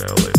Valentine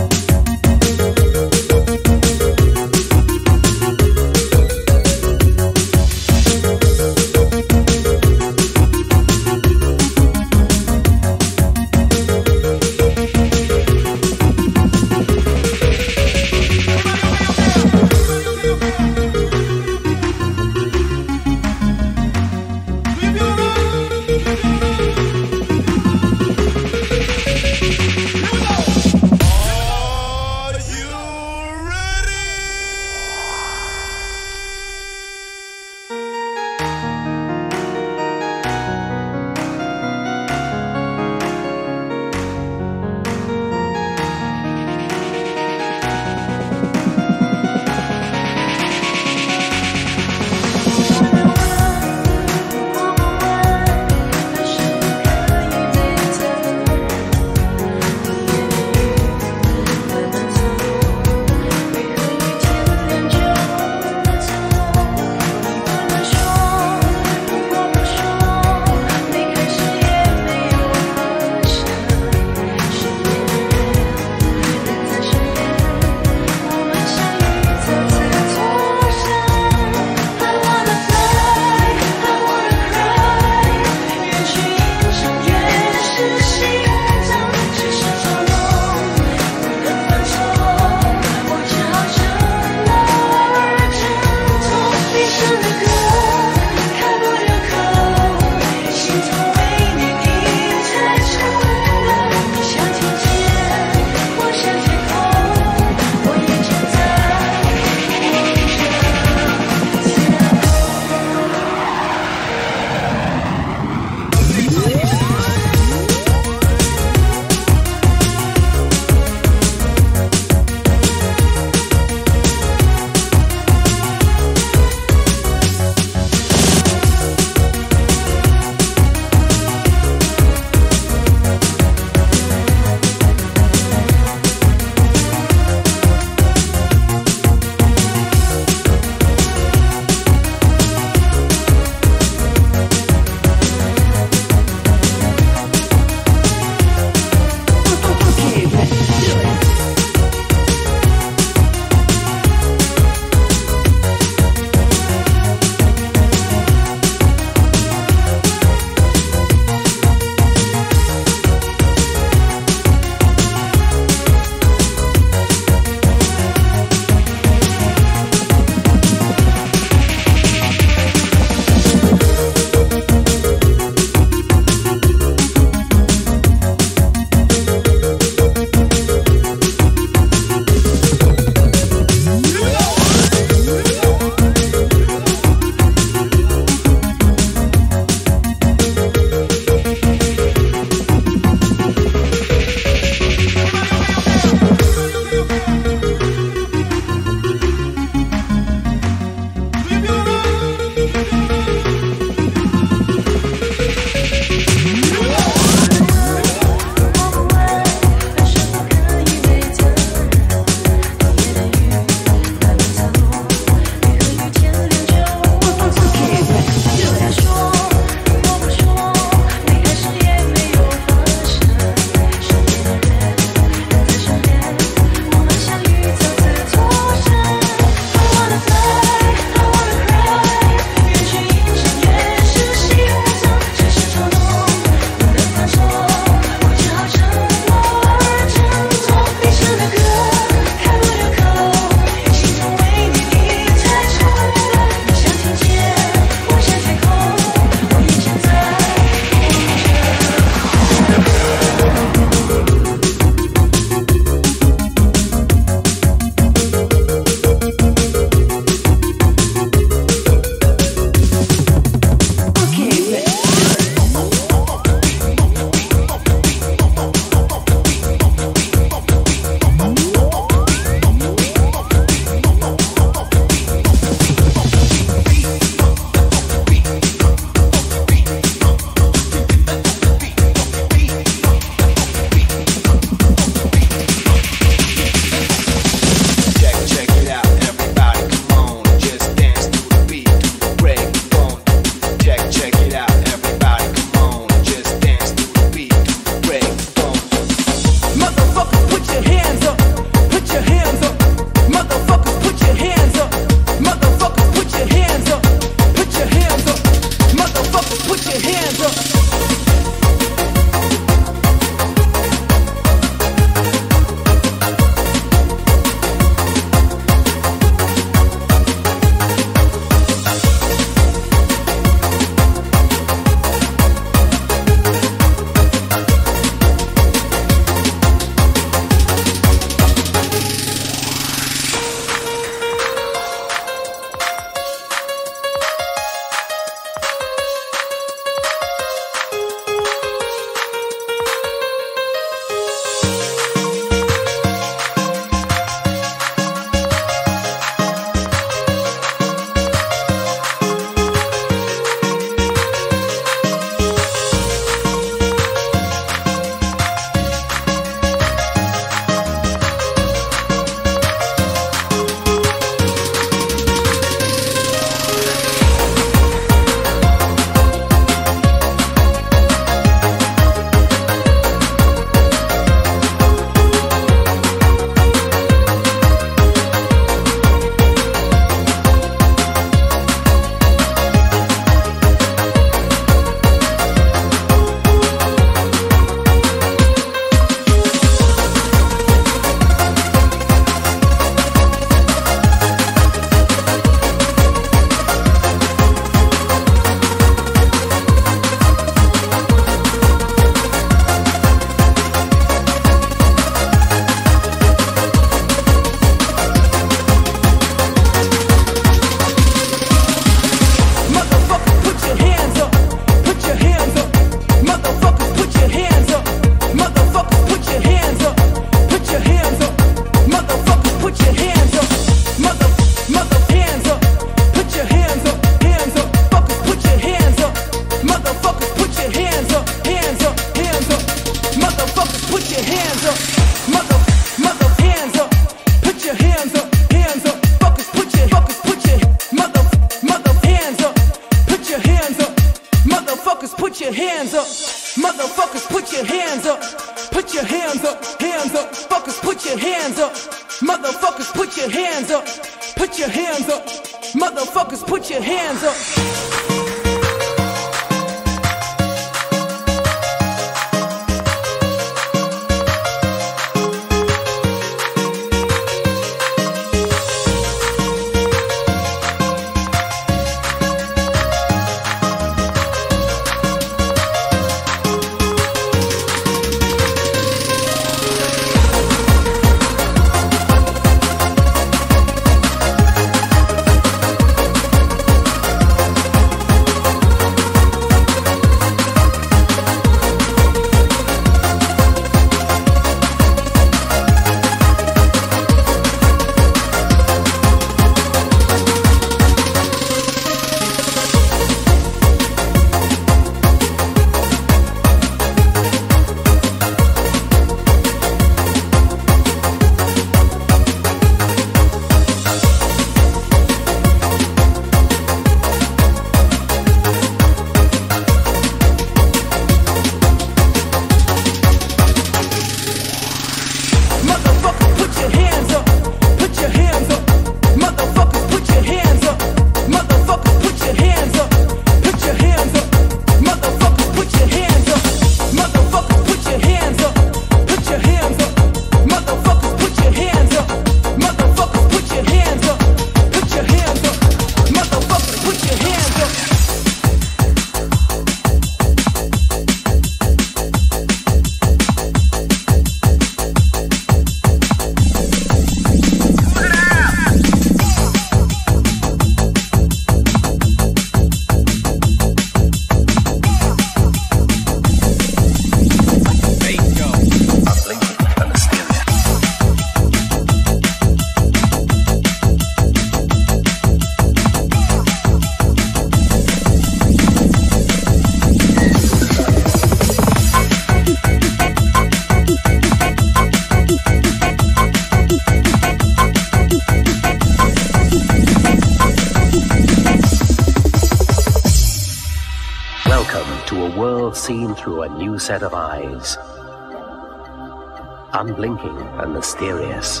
and mysterious.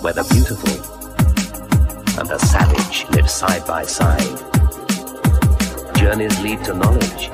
Where the beautiful and the savage live side by side. Journeys lead to knowledge